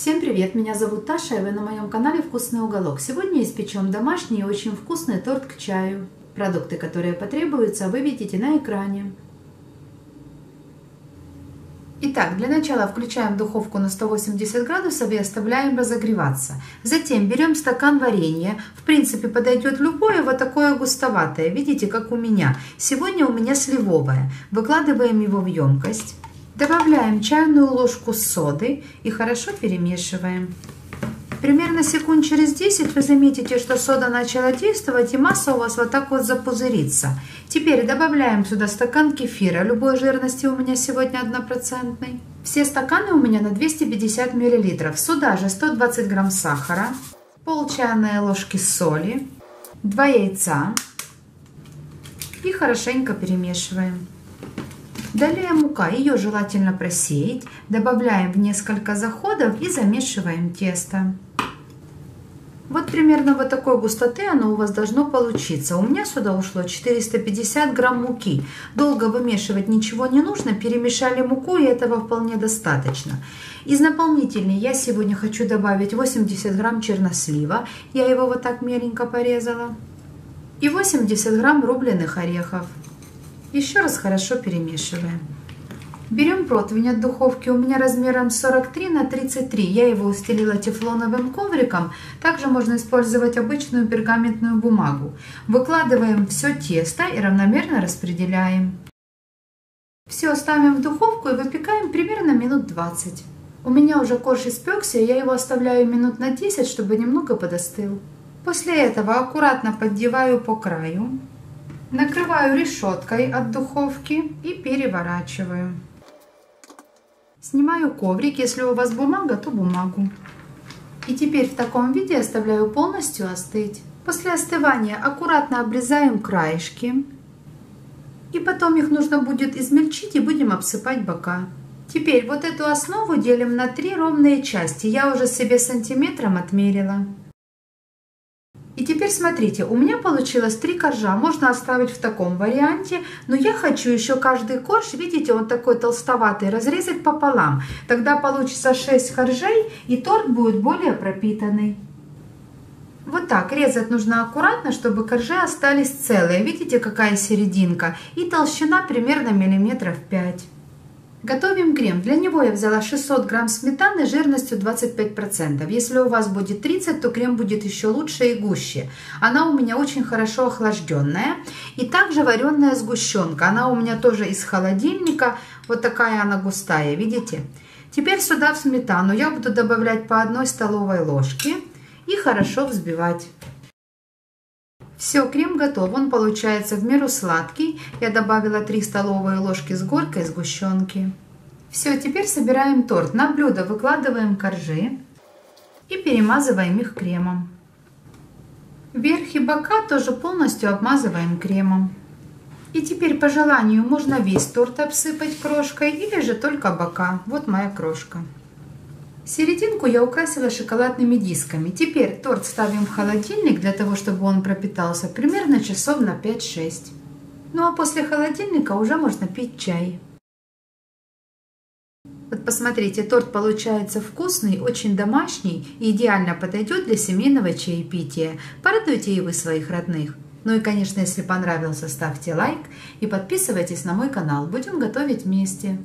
Всем привет! Меня зовут Таша, и вы на моем канале Вкусный уголок. Сегодня испечем домашний и очень вкусный торт к чаю. Продукты, которые потребуются, вы видите на экране. Итак, для начала включаем духовку на 180 градусов и оставляем разогреваться. Затем берем стакан варенья. В принципе, подойдет любое, вот такое густоватое. Видите, как у меня. Сегодня у меня сливовое. Выкладываем его в емкость. Добавляем чайную ложку соды и хорошо перемешиваем. Примерно секунд через 10 вы заметите, что сода начала действовать и масса у вас вот так вот запузырится. Теперь добавляем сюда стакан кефира, любой жирности у меня сегодня однопроцентный. Все стаканы у меня на 250 мл. Сюда же 120 грамм сахара, пол чайной ложки соли, 2 яйца и хорошенько перемешиваем. Далее мука, ее желательно просеять. Добавляем в несколько заходов и замешиваем тесто. Вот примерно вот такой густоты оно у вас должно получиться. У меня сюда ушло 450 грамм муки. Долго вымешивать ничего не нужно. Перемешали муку и этого вполне достаточно. Из наполнителей я сегодня хочу добавить 80 грамм чернослива. Я его вот так меленько порезала. И 80 грамм рубленых орехов. Еще раз хорошо перемешиваем. Берем противень от духовки, у меня размером 43 на 33, я его устелила тефлоновым ковриком, также можно использовать обычную пергаментную бумагу. Выкладываем все тесто и равномерно распределяем. Все ставим в духовку и выпекаем примерно минут 20. У меня уже корж испекся, я его оставляю минут на 10, чтобы немного подостыл. После этого аккуратно поддеваю по краю. Накрываю решеткой от духовки и переворачиваю. Снимаю коврик, если у вас бумага, то бумагу. И теперь в таком виде оставляю полностью остыть. После остывания аккуратно обрезаем краешки. И потом их нужно будет измельчить и будем обсыпать бока. Теперь вот эту основу делим на три ровные части. Я уже себе сантиметром отмерила. И теперь смотрите, у меня получилось три коржа, можно оставить в таком варианте, но я хочу еще каждый корж, видите, он такой толстоватый, разрезать пополам. Тогда получится 6 коржей и торт будет более пропитанный. Вот так, резать нужно аккуратно, чтобы коржи остались целые. Видите, какая серединка? И толщина примерно миллиметров 5. Готовим крем. Для него я взяла 600 грамм сметаны жирностью 25%. Если у вас будет 30, то крем будет еще лучше и гуще. Она у меня очень хорошо охлажденная. И также вареная сгущенка. Она у меня тоже из холодильника. Вот такая она густая, видите? Теперь сюда в сметану я буду добавлять по одной столовой ложке и хорошо взбивать. Все, крем готов. Он получается в меру сладкий. Я добавила 3 столовые ложки с горкой сгущенки. Все, теперь собираем торт. На блюдо выкладываем коржи и перемазываем их кремом. Верх и бока тоже полностью обмазываем кремом. И теперь по желанию можно весь торт обсыпать крошкой или же только бока. Вот моя крошка. Серединку я украсила шоколадными дисками. Теперь торт ставим в холодильник для того, чтобы он пропитался примерно часов на 5-6. Ну а после холодильника уже можно пить чай. Вот посмотрите, торт получается вкусный, очень домашний и идеально подойдет для семейного чаепития. Порадуйте и вы своих родных. Ну и, конечно, если понравился, ставьте лайк и подписывайтесь на мой канал. Будем готовить вместе.